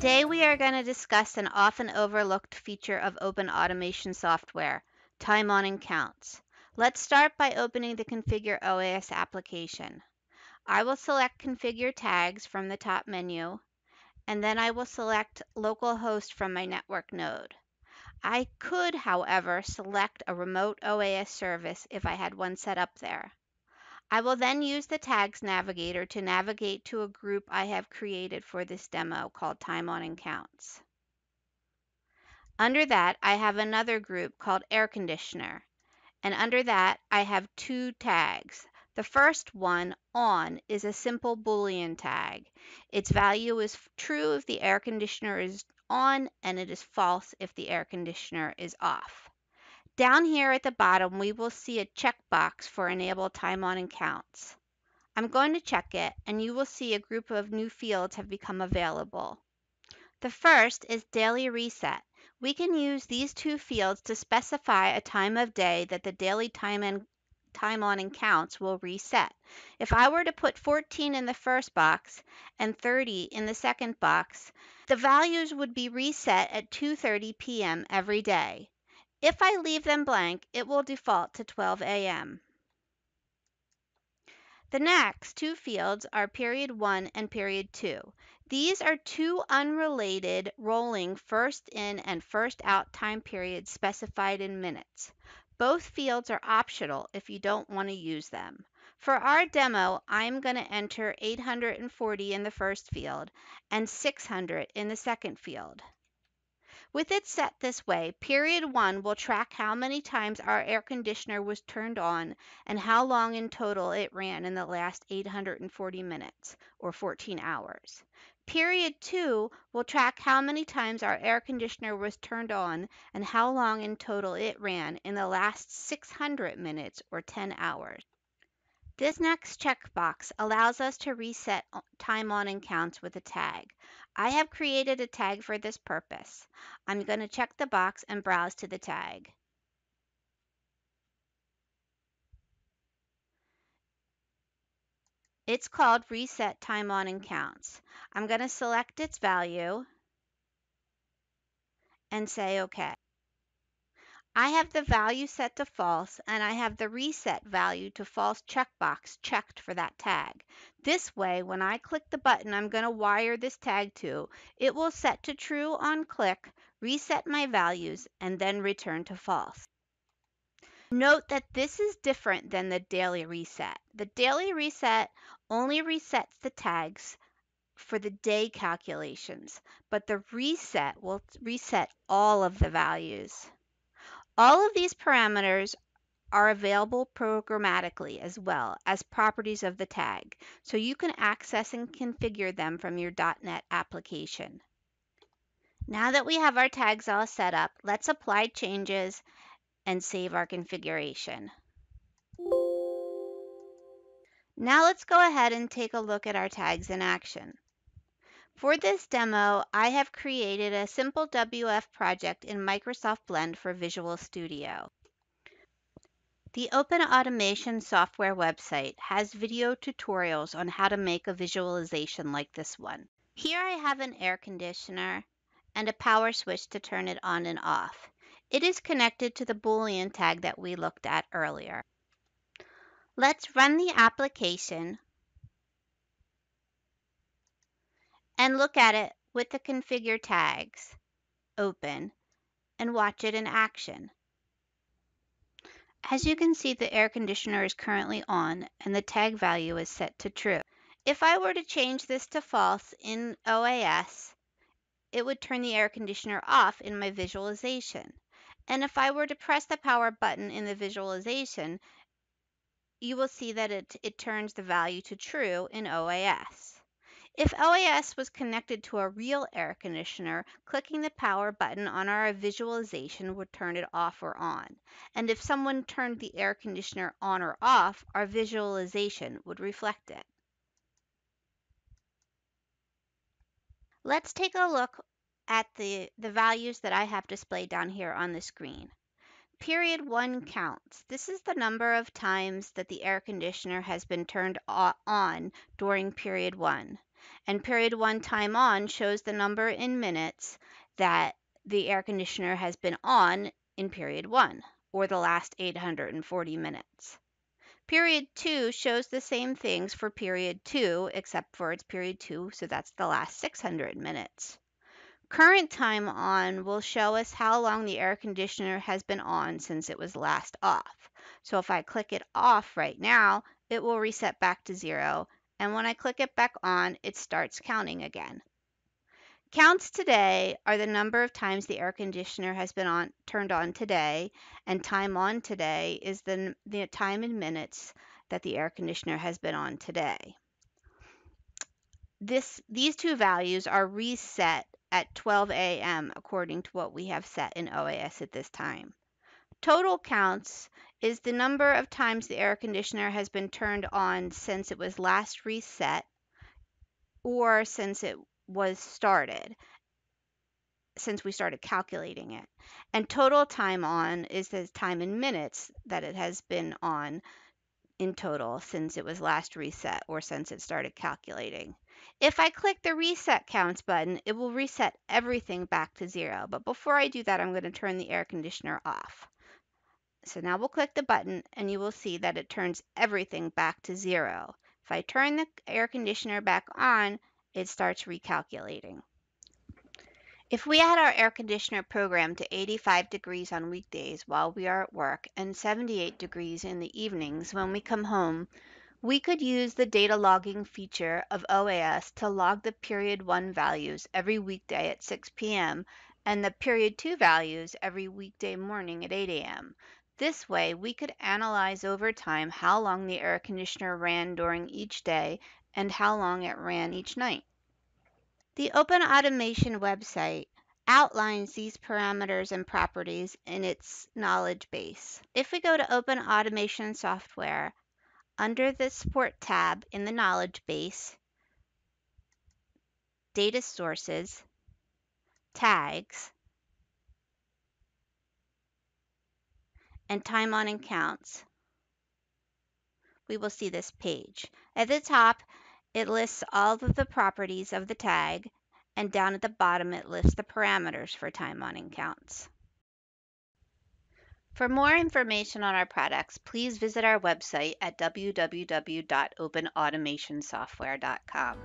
Today we are going to discuss an often overlooked feature of open automation software, time on and counts. Let's start by opening the Configure OAS application. I will select Configure Tags from the top menu, and then I will select localhost from my network node. I could, however, select a remote OAS service if I had one set up there. I will then use the Tags Navigator to navigate to a group I have created for this demo called Time on and Counts. Under that, I have another group called Air Conditioner, and under that, I have two tags. The first one, on, is a simple Boolean tag. Its value is true if the air conditioner is on, and it is false if the air conditioner is off. Down here at the bottom, we will see a checkbox for Enable Time On and Counts. I'm going to check it, and you will see a group of new fields have become available. The first is Daily Reset. We can use these two fields to specify a time of day that the daily time and time on and counts will reset. If I were to put 14 in the first box and 30 in the second box, the values would be reset at 2:30 p.m. every day. If I leave them blank, it will default to 12 a.m. The next two fields are period 1 and period 2. These are two unrelated rolling first in and first out time periods specified in minutes. Both fields are optional if you don't want to use them. For our demo, I'm going to enter 840 in the first field and 600 in the second field. With it set this way, period one will track how many times our air conditioner was turned on and how long in total it ran in the last 840 minutes, or 14 hours. Period two will track how many times our air conditioner was turned on and how long in total it ran in the last 600 minutes, or 10 hours. This next checkbox allows us to reset time on and counts with a tag. I have created a tag for this purpose. I'm going to check the box and browse to the tag. It's called Reset Time On and Counts. I'm going to select its value and say OK. I have the value set to false and I have the reset value to false checkbox checked for that tag. This way, when I click the button I'm going to wire this tag to, it will set to true on click, reset my values, and then return to false. Note that this is different than the daily reset. The daily reset only resets the tags for the day calculations, but the reset will reset all of the values. All of these parameters are available programmatically as well as properties of the tag, so you can access and configure them from your .NET application. Now that we have our tags all set up, let's apply changes and save our configuration. Now let's go ahead and take a look at our tags in action. For this demo, I have created a simple WF project in Microsoft Blend for Visual Studio. The Open Automation software website has video tutorials on how to make a visualization like this one. Here I have an air conditioner and a power switch to turn it on and off. It is connected to the Boolean tag that we looked at earlier. Let's run the application and look at it with the configure tags open and watch it in action. As you can see, the air conditioner is currently on and the tag value is set to true. If I were to change this to false in OAS, it would turn the air conditioner off in my visualization. And if I were to press the power button in the visualization, you will see that it, it turns the value to true in OAS. If OAS was connected to a real air conditioner, clicking the power button on our visualization would turn it off or on. And if someone turned the air conditioner on or off, our visualization would reflect it. Let's take a look at the, the values that I have displayed down here on the screen. Period 1 counts. This is the number of times that the air conditioner has been turned on during period 1. And period one time on shows the number in minutes that the air conditioner has been on in period one, or the last 840 minutes. Period two shows the same things for period two, except for it's period two, so that's the last 600 minutes. Current time on will show us how long the air conditioner has been on since it was last off. So if I click it off right now, it will reset back to zero. And when I click it back on, it starts counting again. Counts today are the number of times the air conditioner has been on turned on today, and time on today is the, the time in minutes that the air conditioner has been on today. This these two values are reset at 12 a.m. according to what we have set in OAS at this time. Total counts is the number of times the air conditioner has been turned on since it was last reset or since it was started since we started calculating it. And total time on is the time in minutes that it has been on in total since it was last reset or since it started calculating. If I click the reset counts button, it will reset everything back to zero. But before I do that, I'm going to turn the air conditioner off. So now we'll click the button and you will see that it turns everything back to zero. If I turn the air conditioner back on, it starts recalculating. If we add our air conditioner program to 85 degrees on weekdays while we are at work and 78 degrees in the evenings when we come home, we could use the data logging feature of OAS to log the period 1 values every weekday at 6 p.m. and the period 2 values every weekday morning at 8 a.m. This way, we could analyze over time how long the air conditioner ran during each day and how long it ran each night. The Open Automation website outlines these parameters and properties in its knowledge base. If we go to Open Automation Software, under the Support tab in the knowledge base, Data Sources, Tags, and Time on and Counts, we will see this page. At the top, it lists all of the properties of the tag, and down at the bottom it lists the parameters for time on and counts. For more information on our products, please visit our website at www.openautomationsoftware.com.